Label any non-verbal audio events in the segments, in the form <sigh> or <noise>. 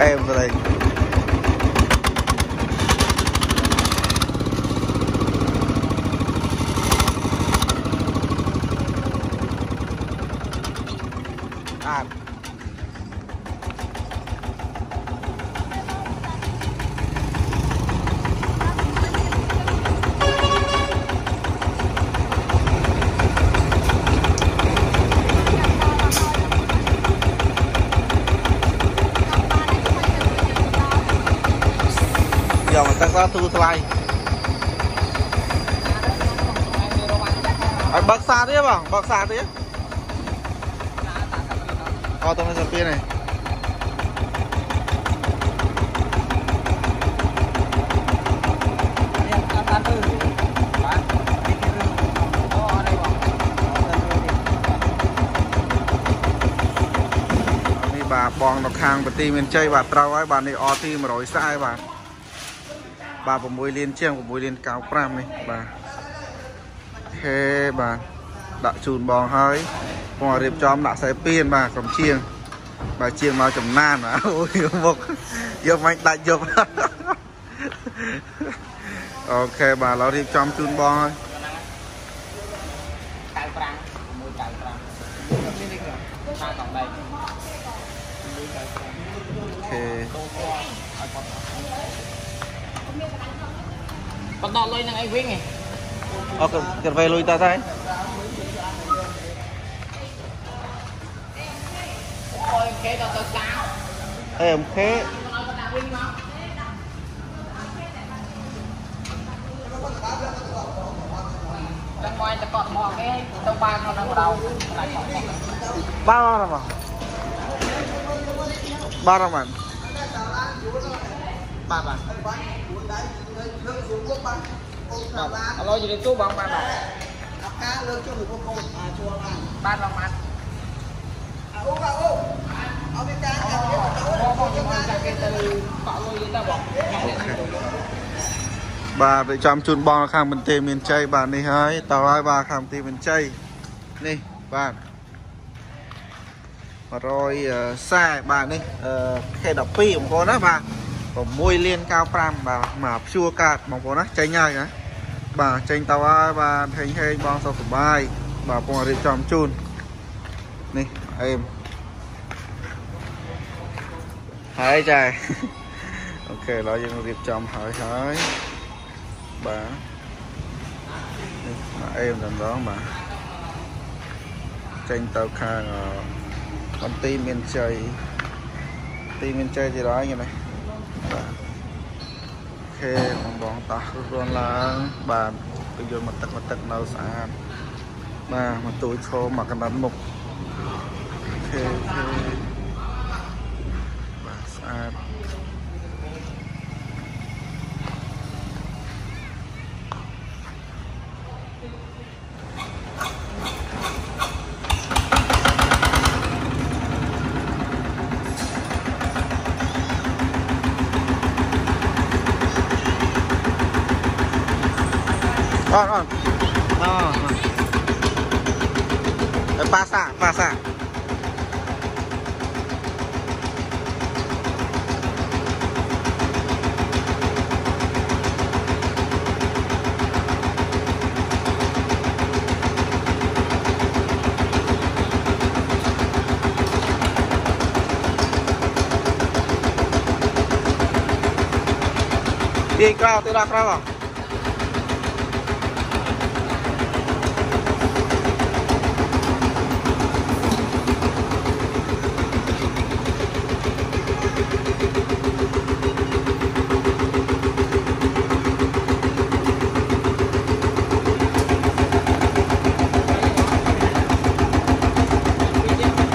I am like យកមកទឹកទៅទូថ្លៃឲ្យបើកសាទៀតបងបើកសាទៀតអត់ទៅសាពីនេះនេះអត់បានទៅបាទនេះគឺរឿងអូអត់ទេបងអត់ទៅទេនេះបាទបងនៅខាងបន្ទីមានជ័យបាទត្រូវហើយបាទនេះអទី100ស្អាយបាទ បាទ6លានជាង6លាន95នេះបាទហេបាទដាក់ជូនបងហើយបងរៀបចំដាក់ខ្សែពៀនបាទក្រុមជាងបាទជាងមកចំណានបាទអូយមកយកមិនដាច់យកអូខេបាទឥឡូវរៀបចំជូនបងហើយកៅប្រាំងមួយកៅប្រាំងនេះនេះគឺខាងកង់ដៃមួយកៅប្រាំងអូខេដូរពណ៌ឲ្យគាត់ បន្តលុយនឹងអីវិញឯងអូក៏ទៅវេលុយតើតែអូយគេដល់ទៅកាវអេអូខេឲ្យគាត់ដាក់វិញមកចាំមកតែគាត់មកគេទៅបានក្នុងនឹងរោតែគាត់មកបាទបាទបាទ បាទបាទឥឡូវនិយាយទូបងបានបាទអកាលើកជុំពីពួកកូនអាចជួលបានបានបងបានអូអូអូអត់មានការកាត់ទៀតទៅបងយើងបានគេទៅបាក់លុយទៅបងបាទប្រចាំជូនបងខាងបន្ទាយមានជ័យបាទនេះហើយតើហើយបាទខាងបន្ទាយមានជ័យនេះបាទ140បាទនេះ K12 បងប្អូនណាបាទ 6លាន95បាទមកព្យួរកាតបងប្អូនណាចេញហើយណាបាទចេញតើហើយបាទហេងហេងបងសុខសប្បាយបាទបងរៀបចំជូននេះអេមហើយចាអូខេឥឡូវយើងរៀបចំហើយហើយបាទនេះមកអេមតែម្ដងបាទចេញទៅខាងអឺបន្ទីមានជ័យទីមានជ័យទីរយហ្នឹងណា បាទខេបងបងតោះរស់ឡើង បាទទៅយកមកទឹកមកទឹកនៅស្អាតបាទមកទូចឈរមកកណ្ដាលមុខខេខេបាទស្អាត អត់អត់អត់ប៉ាសាប៉ាសាទីក្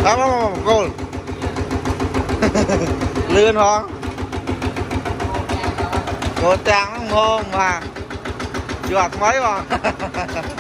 Vamos, vamos, gol. Lươn hoang. Cô trang không mà. Chuột mấy mà. <laughs>